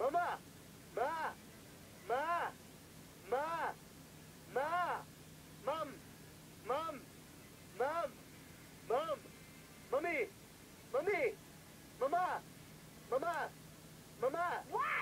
Mama! Ma! Ma! Ma! Ma! Mom! Mom! Mom! Mom! Mommy! Mommy! Mama! Mama! Mama! What?